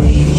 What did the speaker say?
Deus.